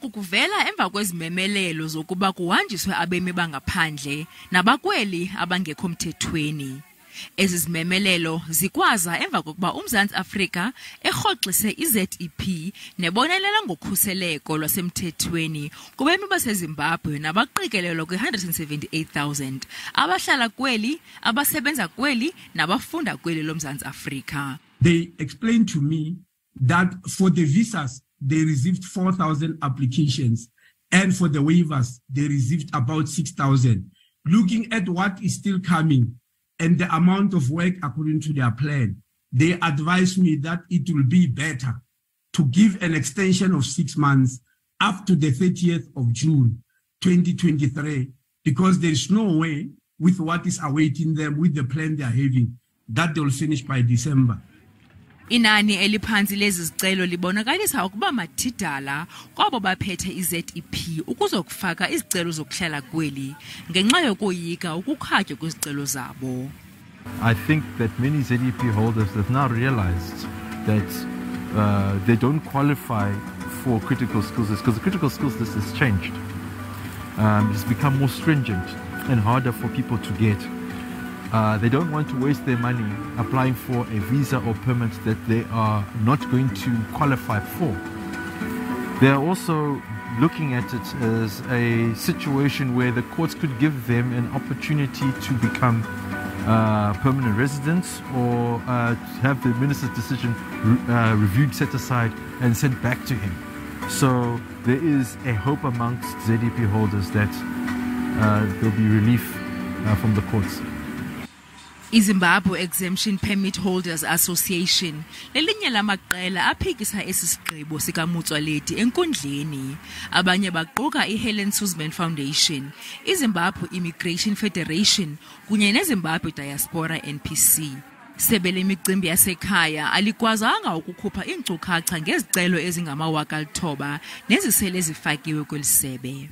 oku kuvela emva kwezimemelelo zokuba kuhanjiswe abemi bangaphandle nabakweli abangekho mthethweni. Ezi zimemelelo zikwaza emva kokuba umzantsi afrika erhoxise i-zep nebonelela ngokhuseleko lwasemthethweni kubemi basezimbabwe nabaqikelelwa kwi-178 000 abahlala kweli abasebenza kweli nabafunda kweli lomzantsi afrika. They explained to me that for the visas, they received 4,000 applications, and for the waivers, they received about 6,000. Looking at what is still coming and the amount of work according to their plan, they advised me that it will be better to give an extension of six months up to the 30th of June 2023, because there is no way with what is awaiting them with the plan they are having that they will finish by December. Inani eliphantsi lezi zicelo libonakalisa ukuba mathidala kwabo baphethe i-zep ukuzokufaka izicelo zokuhlala kweli ngenxa yokoyika ukukhatywa kwezicelo zabo I think that many ZEP holders have now realized that uh, they don't qualify for critical skills because the critical skills list has changed. Um, it's become more stringent and harder for people to get. Uh, they don't want to waste their money applying for a visa or permit that they are not going to qualify for. They are also looking at it as a situation where the courts could give them an opportunity to become uh, permanent residents or uh, have the minister's decision re- uh, reviewed, set aside, and sent back to him. So there is a hope amongst ZDP holders that uh, there'll be relief uh, from the courts. Izimbabwe exemption permit holders association. Lelinye lamaqela aphikisa esi sigqibo sikamutswaledi enkundleni. Abanye baquka ihelen suzman foundation izimbabwe immigration federation kunye nezimbabwe diaspora npc sebe lemicimbi yasekhaya alikwazanga ukukhupha iinkcukacha ngezicelo ezingamawaka alithoba nezisele zifakiwe kweli sebe